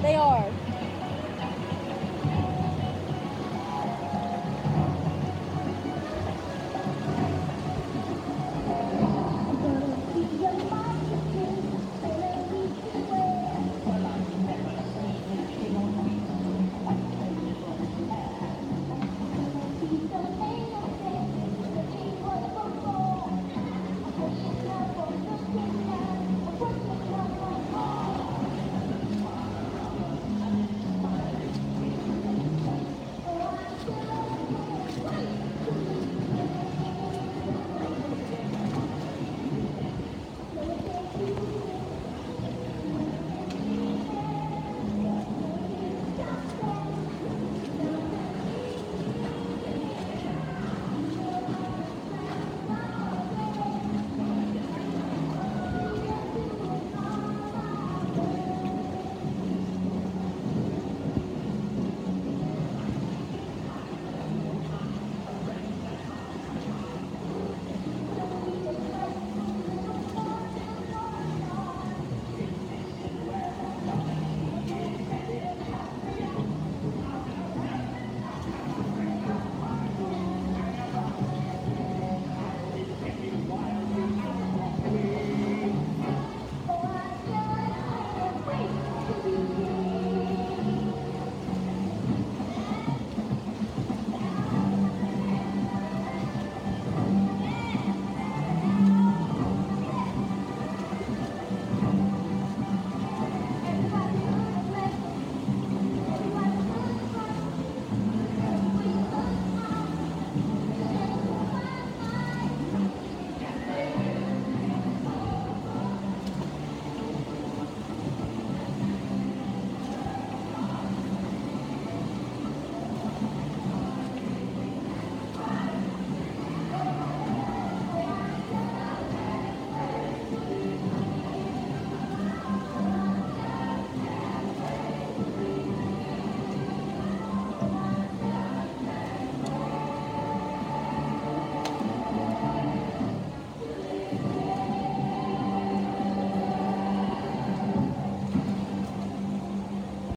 They are.